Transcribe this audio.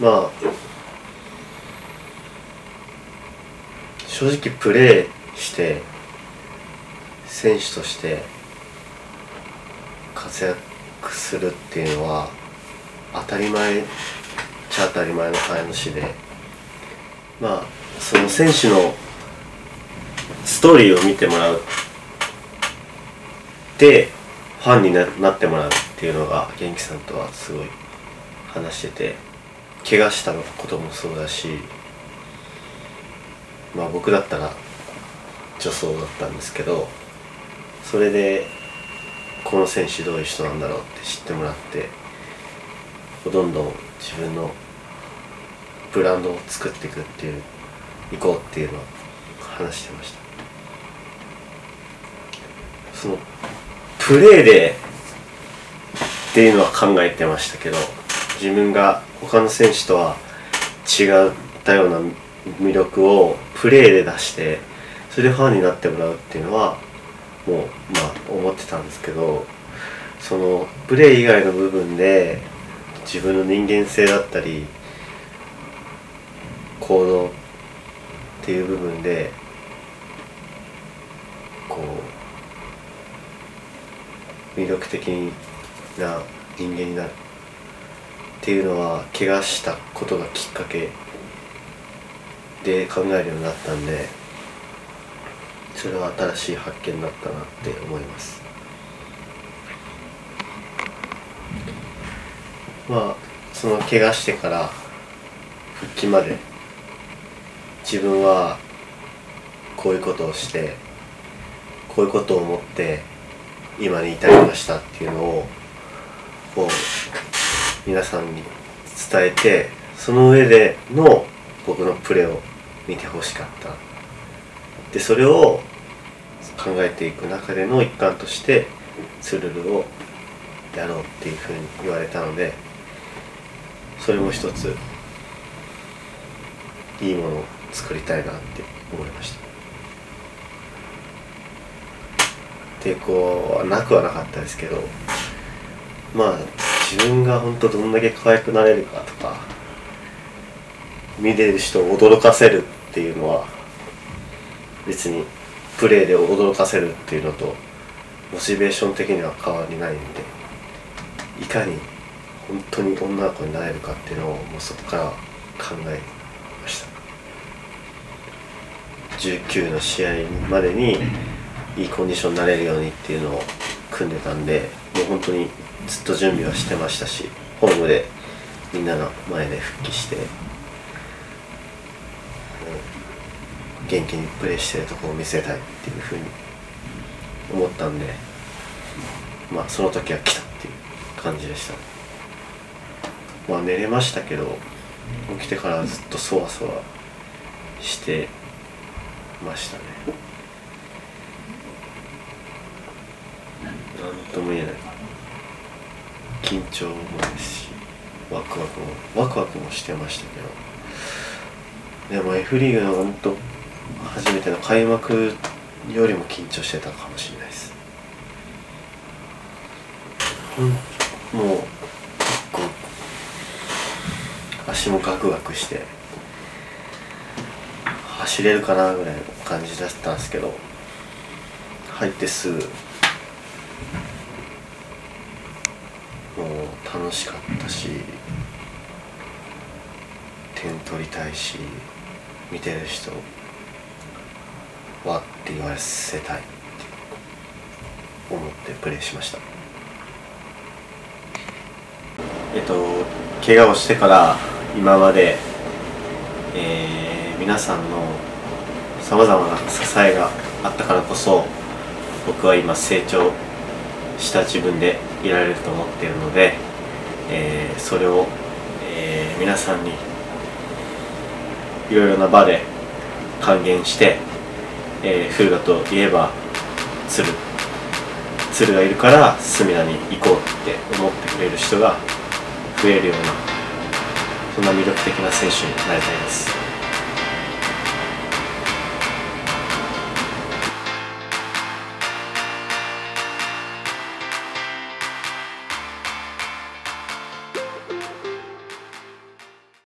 まあ正直プレーして選手として活躍するっていうのは当たり前っちゃ当たり前の話でまあその選手のストーリーを見てもらうでファンにななってもらうっていうのが元気さんとはすごい話してて。怪我したこともそうだしまあ僕だったら女装だったんですけどそれでこの選手どういう人なんだろうって知ってもらってどんどん自分のブランドを作っていくっていういこうっていうのは話してました。そのプレーでっていうのは考えてましたけど自分が他の選手とは違ったような魅力をプレーで出してそれでファンになってもらうっていうのはもうまあ思ってたんですけどそのプレー以外の部分で自分の人間性だったり行動っていう部分でこう魅力的な人間になる。っていうのは怪我したことがきっかけで考えるようになったんでそれは新しい発見だったなって思います。まあその怪我してから復帰まで自分はこういうことをしてこういうことを思って今に至りましたっていうのをこう皆さんに伝えてその上での僕のプレーを見てほしかった。でそれを考えていく中での一環としてツルルをやろうっていうふうに言われたのでそれも一ついいものを作りたいなって思いました。抵抗はなくはなかったですけどまあ自分が本当どんだけ可愛くなれるかとか見てる人を驚かせるっていうのは別にプレーで驚かせるっていうのとモチベーション的には変わりないんでいかに本当に女の子になれるかっていうのをもうそこから考えました。19の試合までにいいコンディションになれるようにっていうのを組んでたんでもう本当にずっと準備はしてましたしホームでみんなの前で復帰して元気にプレーしてるとこを見せたいっていうふうに思ったんでまあその時は来たっていう感じでした。まあ寝れましたけど起きてからずっとそわそわしてましたね。何とも言えない緊張もですしワクワクもワクワクもしてましたけど。でも F リーグの本当初めての開幕よりも緊張してたかもしれないです。もう結構足もガクガクして走れるかなぐらいの感じだったんですけど入ってすぐもう楽しかったし点取りたいし見てる人わって言わせたいって思ってプレーしました。えっと怪我をしてから今まで、えー、皆さんのさまざまな支えがあったからこそ僕は今成長した自分でいられると思っているので、えー、それを、えー、皆さんにいろいろな場で還元してえー、フルガといえば鶴鶴がいるから隅田に行こうって思ってくれる人が増えるようなそんな魅力的な選手になりたいです。